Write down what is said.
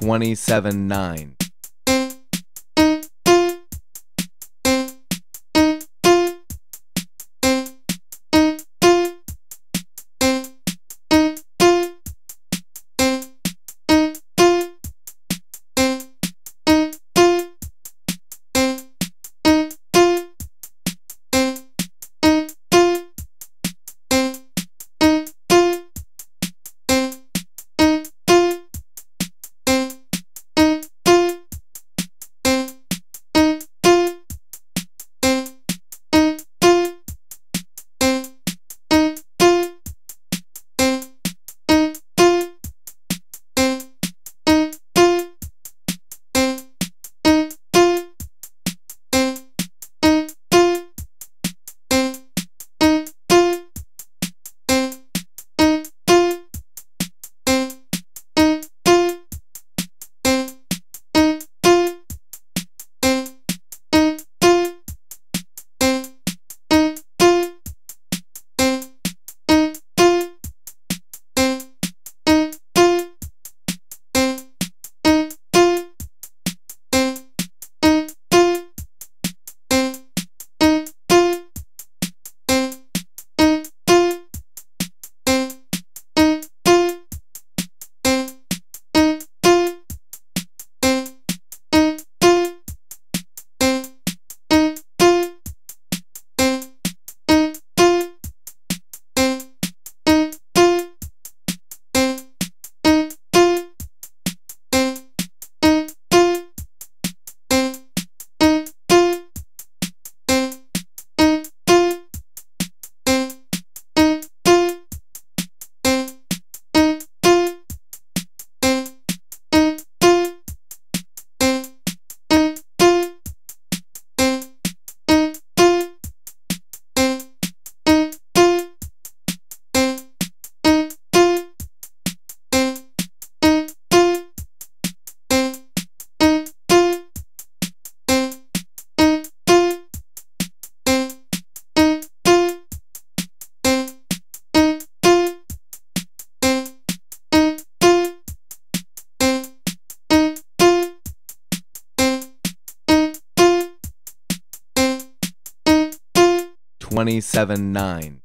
Twenty-seven nine. Twenty-seven nine.